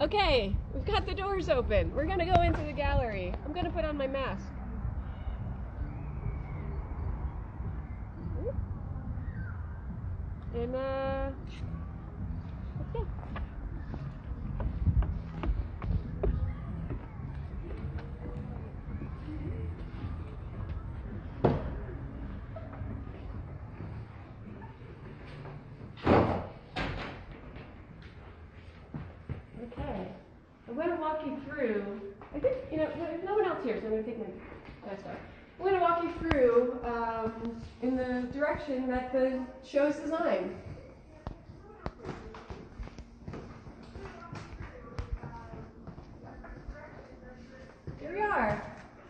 Okay, we've got the doors open. We're gonna go into the gallery. I'm gonna put on my mask. And uh, let's go. Okay, I'm going to walk you through. I think you know there's no one else here, so I'm going to take my vest off. I'm going to walk you through um, in the direction that the show's designed. Here we are,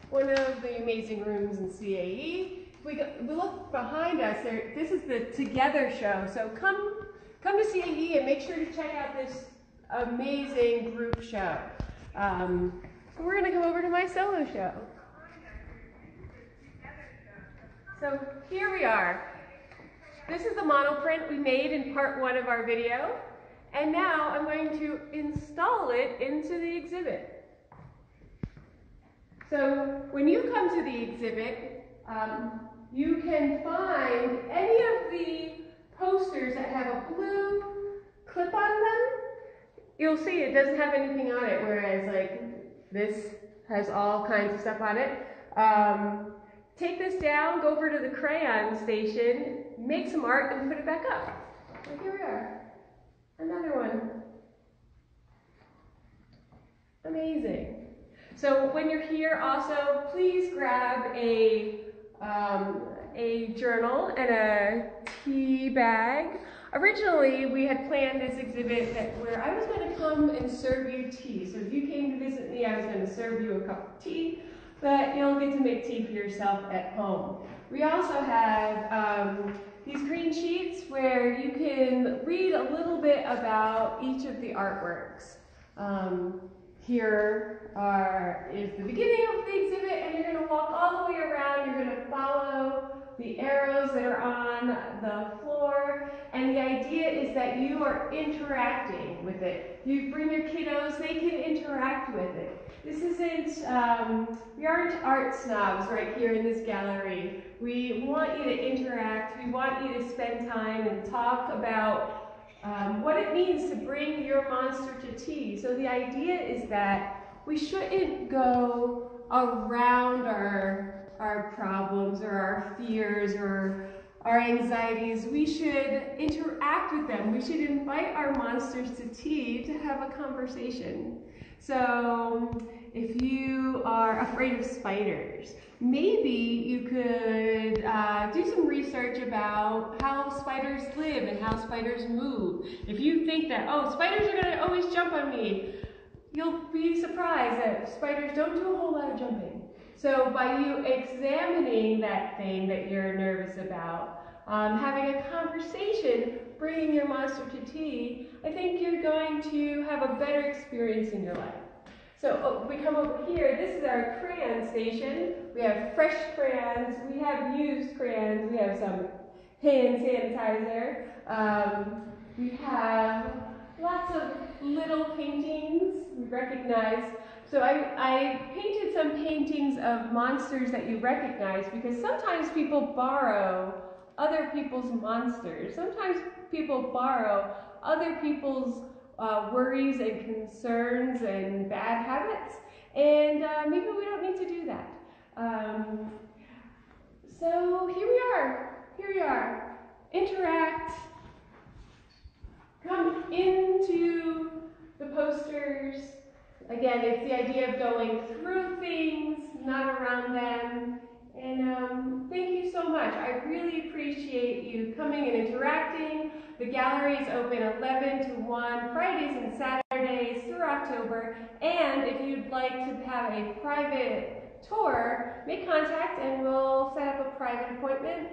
one of the amazing rooms in CAE. If we, go, we look behind us, there, this is the Together show. So come, come to CAE and make sure to check out this amazing group show. Um, we're going to come over to my solo show. So here we are. This is the monoprint we made in part one of our video. And now I'm going to install it into the exhibit. So when you come to the exhibit, um, you can find any of the posters that have a blue clip on them. You'll see it doesn't have anything on it, whereas like this has all kinds of stuff on it. Um, take this down, go over to the crayon station, make some art, and put it back up. Here we are. Another one. Amazing. So when you're here also, please grab a, um, a journal and a tea bag. Originally, we had planned this exhibit that where I was going to come and serve you tea. So if you came to visit me, I was going to serve you a cup of tea, but you'll get to make tea for yourself at home. We also have um, these green sheets where you can read a little bit about each of the artworks. Um, here are, is the beginning of the exhibit, and you're going to walk all the way around. You're going to follow the arrows that are on the floor, and the idea is that you are interacting with it. You bring your kiddos, they can interact with it. This isn't, um, we aren't art snobs right here in this gallery. We want you to interact, we want you to spend time and talk about um, what it means to bring your monster to tea. So the idea is that we shouldn't go around our, our problems or our fears or our anxieties. We should interact with them. We should invite our monsters to tea to have a conversation. So if you are afraid of spiders, maybe you could uh, do some research about how spiders live and how spiders move. If you think that, oh, spiders are going to always jump on me, you'll be surprised that spiders don't do a whole lot of jumping. So by you examining that thing that you're nervous about, um, having a conversation, bringing your monster to tea, I think you're going to have a better experience in your life. So oh, we come over here, this is our crayon station. We have fresh crayons, we have used crayons, we have some hand sanitizer. Um, we have lots of little paintings we recognize. So I, I painted some paintings of monsters that you recognize because sometimes people borrow other people's monsters. Sometimes people borrow other people's uh, worries and concerns and bad habits, and uh, maybe we don't need to do that. Um, so here we are. Here we are. Interact. Come into. Again, it's the idea of going through things, not around them. And um, thank you so much. I really appreciate you coming and interacting. The gallery is open 11 to 1, Fridays and Saturdays through October. And if you'd like to have a private tour, make contact and we'll set up a private appointment.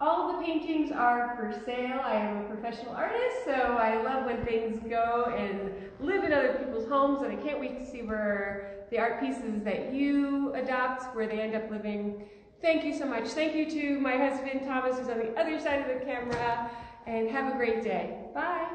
All the paintings are for sale. I am a professional artist, so I love when things go and live in other people's homes, and I can't wait to see where the art pieces that you adopt, where they end up living. Thank you so much. Thank you to my husband, Thomas, who's on the other side of the camera, and have a great day. Bye.